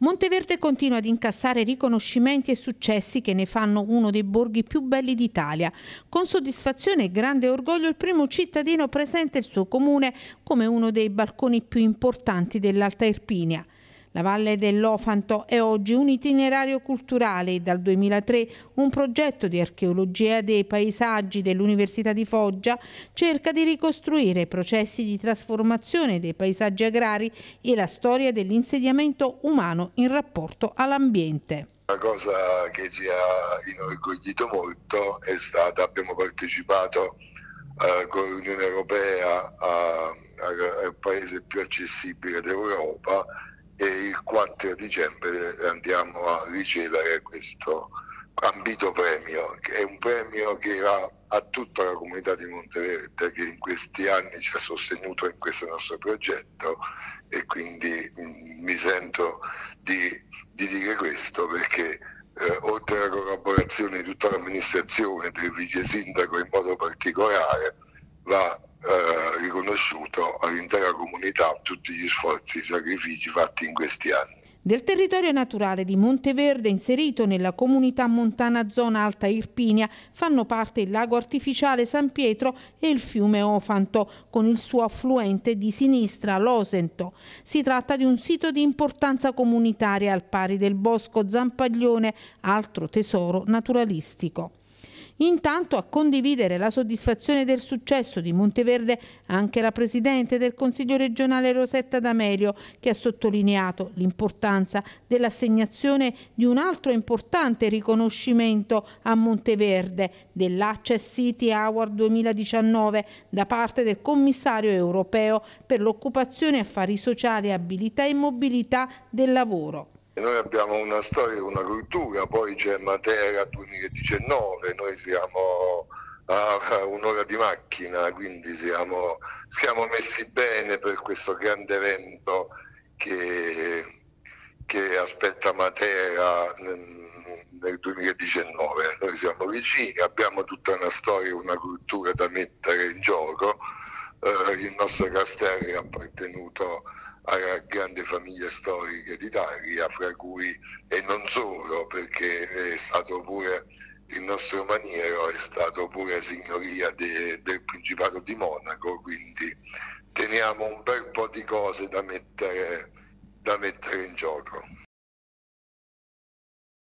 Monteverde continua ad incassare riconoscimenti e successi che ne fanno uno dei borghi più belli d'Italia. Con soddisfazione e grande orgoglio il primo cittadino presenta il suo comune come uno dei balconi più importanti dell'Alta Irpinia. La Valle dell'Ofanto è oggi un itinerario culturale e dal 2003 un progetto di archeologia dei paesaggi dell'Università di Foggia cerca di ricostruire i processi di trasformazione dei paesaggi agrari e la storia dell'insediamento umano in rapporto all'ambiente. La cosa che ci ha inorgoglito molto è stata, abbiamo partecipato eh, con l'Unione Europea al paese più accessibile d'Europa e il 4 dicembre andiamo a ricevere questo ambito premio, che è un premio che va a tutta la comunità di Monteverde che in questi anni ci ha sostenuto in questo nostro progetto. E quindi mh, mm, mi sento di, di, dire questo perché eh, oltre alla collaborazione di tutta l'amministrazione, del vice sindaco in modo particolare, va eh, riconosciuto all'intera comunità tutti gli sforzi e i sacrifici fatti in questi anni. Del territorio naturale di Monteverde inserito nella comunità montana zona Alta Irpinia fanno parte il lago artificiale San Pietro e il fiume Ofanto con il suo affluente di sinistra l'Osento. Si tratta di un sito di importanza comunitaria al pari del bosco Zampaglione, altro tesoro naturalistico. Intanto a condividere la soddisfazione del successo di Monteverde anche la Presidente del Consiglio regionale Rosetta D'Amelio che ha sottolineato l'importanza dell'assegnazione di un altro importante riconoscimento a Monteverde dell'Access City Award 2019 da parte del Commissario europeo per l'occupazione, affari sociali, abilità e mobilità del lavoro. Noi abbiamo una storia, una cultura, poi c'è Matera 2019, noi siamo a un'ora di macchina, quindi siamo, siamo messi bene per questo grande evento che, che aspetta Matera nel 2019. Noi siamo vicini, abbiamo tutta una storia, una cultura da mettere in gioco. Eh, il nostro castello è appartenuto alla grande famiglia storica d'Italia, fra cui e non solo, perché è stato pure il nostro maniero, è stato pure signoria de, del Principato di Monaco, quindi teniamo un bel po' di cose da mettere, da mettere in gioco.